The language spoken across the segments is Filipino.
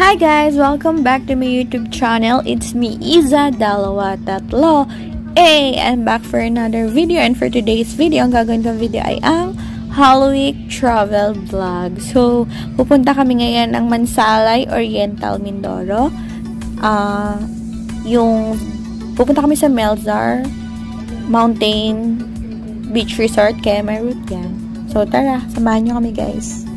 Hi guys! Welcome back to my YouTube channel. It's me, Iza Dalawa Tatlo. Hey! I'm back for another video and for today's video, ang gagawin kong video ay ang Halloween travel vlog. So, pupunta kami ngayon ng Mansalay, Oriental, Mindoro. Uh, yung, pupunta kami sa Melzar Mountain Beach Resort, kaya may route yan. So, tara, samahan nyo kami guys.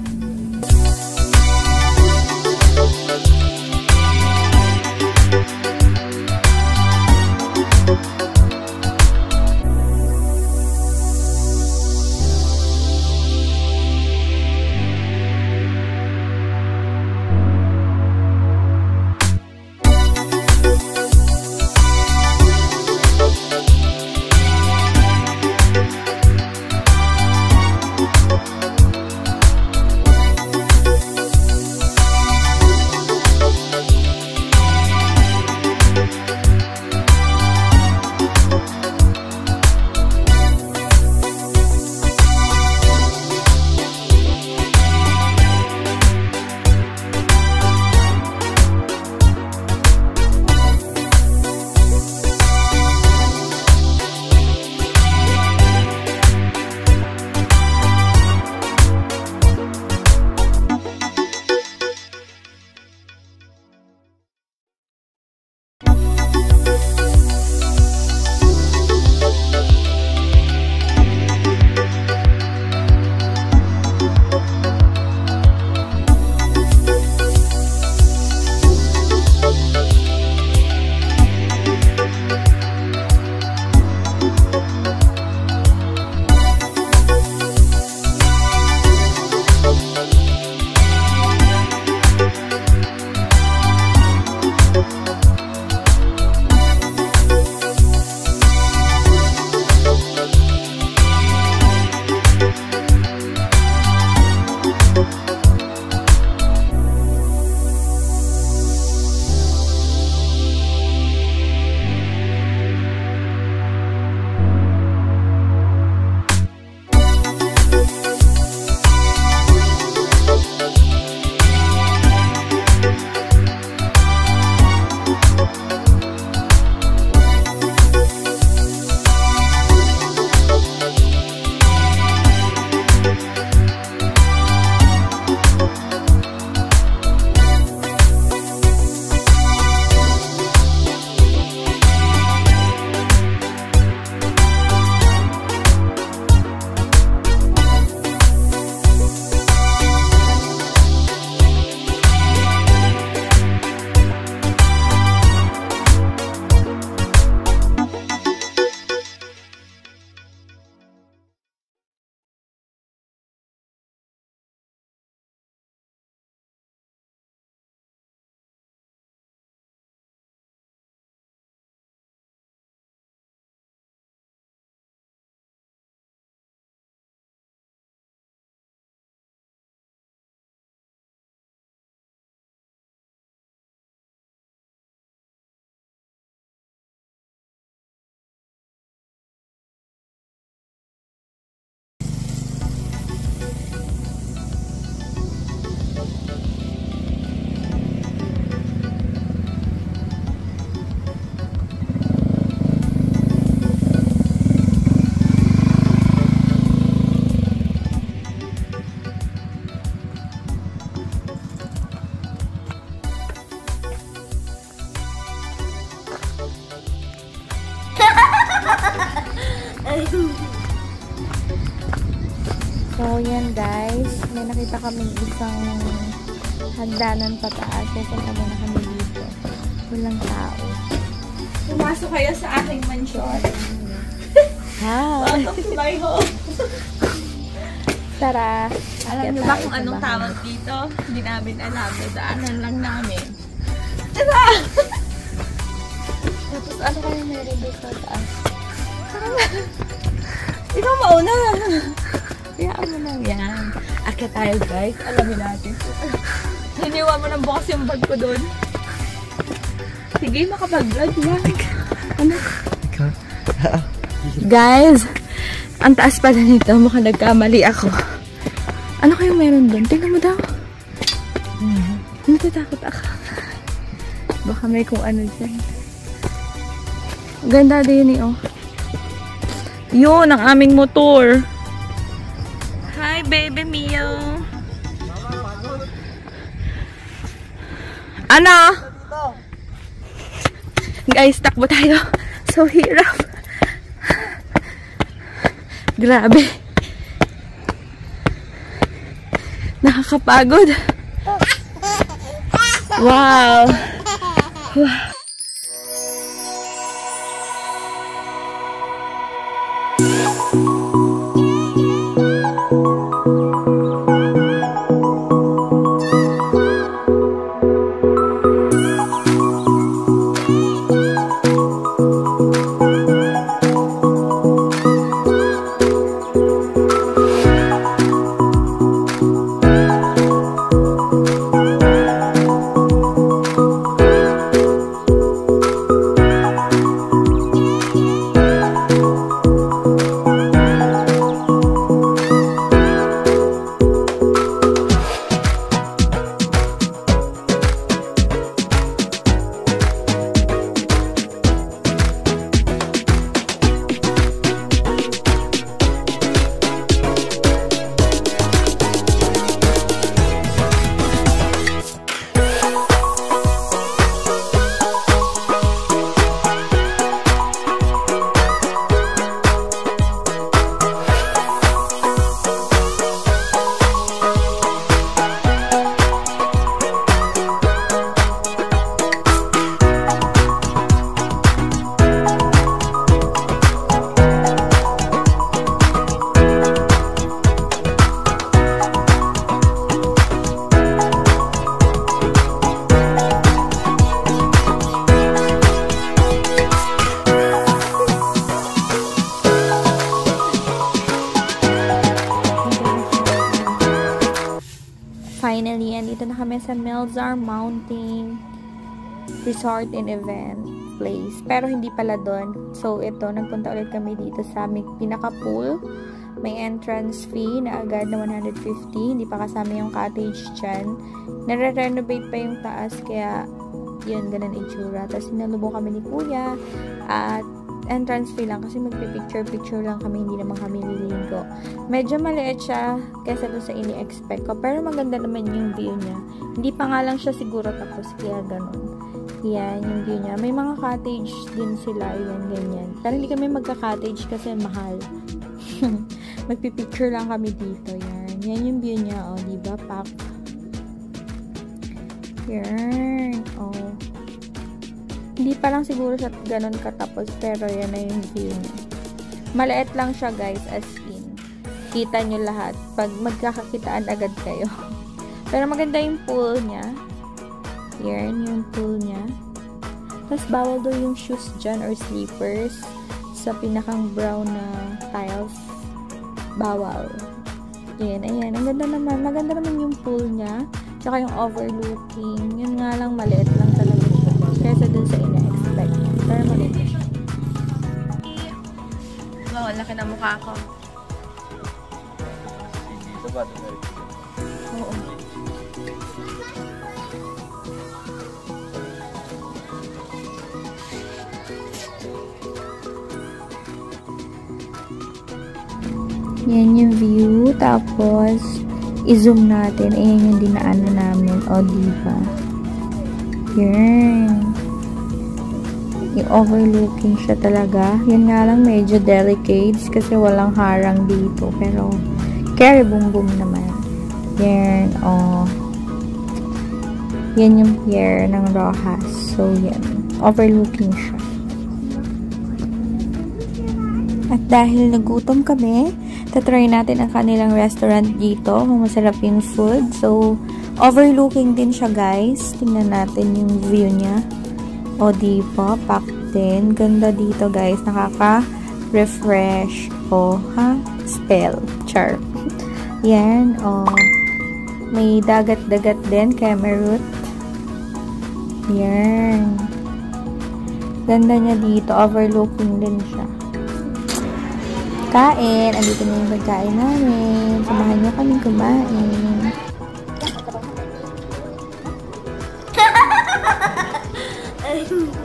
So, yan guys. May nakita kami isang hagdanan pataas. Pupunta muna kami dito. Walang tao. Pumasok kayo sa aking mansyon. Hi! Welcome to my home. Tara! Alam niyo ba kung anong tawag dito? Hindi namin alam. Dadaanan lang namin. Diba? Tapos ano kayo meron doon sa taas? Ikaw mauna. Hayaan mo lang yan. Akit tayo guys. Alamin natin. Hiniwa mo ng bukas yung bag ko doon. Sige, makapag-vlog lang. Ano? Guys! Ang taas pala nito. Mukhang nagkamali ako. Ano kayo meron doon? Tingnan mo daw. Natatakot ako. Baka may kung ano dyan. Ganda din eh, oh. Yun, ang aming motor. Baby Mio. Ano? Guys, takbo tayo. So hirap. Grabe. Nakakapagod. Wow. Wow. Melzar Mountain Resort and Event Place. Pero hindi pala doon. So, ito, nagpunta ulit kami dito sa aming pinaka-pool. May entrance fee na agad na 150. Hindi pa kasama yung cottage dyan. Nare-renovate pa yung taas, kaya yun, ganun itsura. Tapos, sinalubong kami ni Kuya. At entrance fee lang kasi magpipicture-picture lang kami, hindi naman kami liligo. Medyo maliit siya kaysa doon sa ini-expect ko, pero maganda naman yung view niya. Hindi pa nga lang siya siguro tapos, kaya ganun. Yan, yung view niya. May mga cottage din sila, yan, ganyan. Pero hindi kami magka-cottage kasi mahal. Magpipicture lang kami dito, yan. Yan yung view niya, oh, diba, pack. Yan, oh. Hindi pa lang siguro siya ganun katapos, pero yan na yung view niya. Maliit lang siya, guys, as in. Kita nyo lahat. Pag magkakakitaan agad kayo. pero maganda yung pool niya. Yan, yung pool niya. Tapos, bawal daw yung shoes dyan or slippers sa pinakang brown na tiles. Bawal. Yan, ayan. Ang ganda naman. Maganda naman yung pool niya. Tsaka yung overlooking. Yun nga lang, maliit lang ang laki na mukha ko. Dito ba? Oo. Yan yung view. Tapos, i-zoom natin. Ayan yung dinaanan namin. O, diba? Yan. Overlooking siya talaga. Yan nga lang medyo delicate kasi walang harang dito. Pero, carry boom boom naman. Yan, oh. Yan yung pier ng Rojas. So, yan. Overlooking siya. At dahil nagutom kami, tatry natin ang kanilang restaurant dito. Kung masarap yung food. So, overlooking din siya guys. Tingnan natin yung view niya. O, diba? Pack din. Ganda dito guys. Nakaka-refresh. O, ha? Spell. Char. Yan. O. May dagat-dagat din. Camerut. Yan. Ganda niya dito. Overlooking din siya kain. Andito na yung pagkain namin. Samahan niyo kami kumain. Ano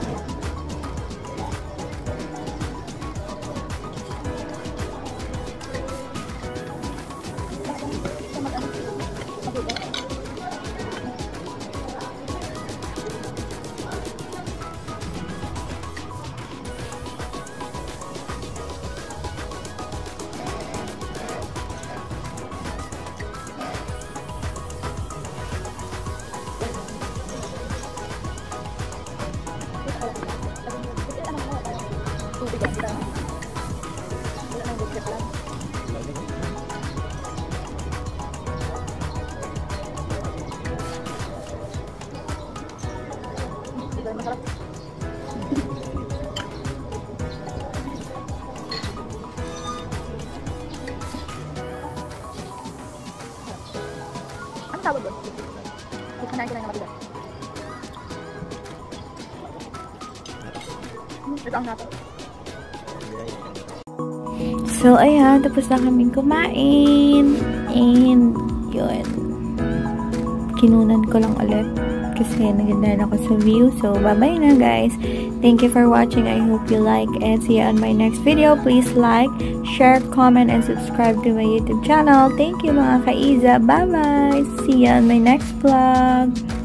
tawag doon? Kinain ko lang na matigas. Ito ang nato. So, ayan, tapos na kaming kumain. And, yun. Kinunan ko lang ulit. Kasi naganda ako sa view. So, bye-bye na guys. Thank you for watching. I hope you like it. See you on my next video. Please like, share, comment, and subscribe to my YouTube channel. Thank you mga kaiza. Bye-bye. See you on my next vlog.